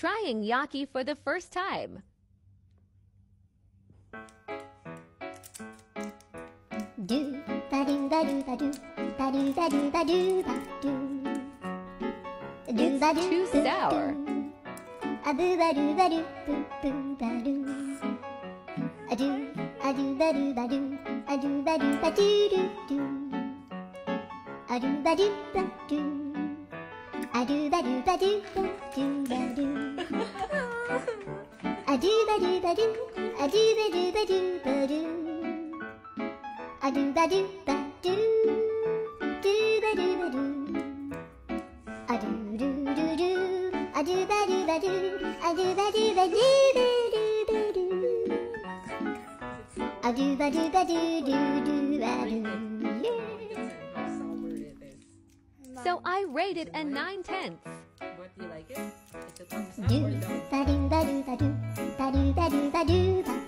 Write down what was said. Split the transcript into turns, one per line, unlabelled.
trying Yakee for the first time.
Do ba do ba do ba do ba do ba do ba do ba do. Do ba do
too sour.
boo. A boo ba do ba do boo boo ba do. A do a do ba do ba do a do ba do ba do do do. A do ba do ba do. A do ba do ba do ba do ba do. Do ba do ba do a do ba do ba do ba do. A do ba do ba do, do ba do ba do. A do do do do, a do ba do ba do, a do ba do ba do ba do ba do. A do ba do ba do do do ba do.
So I rated it a 9 tenths.
What do you like it? It's a thumbs up.
Do do-da-do-da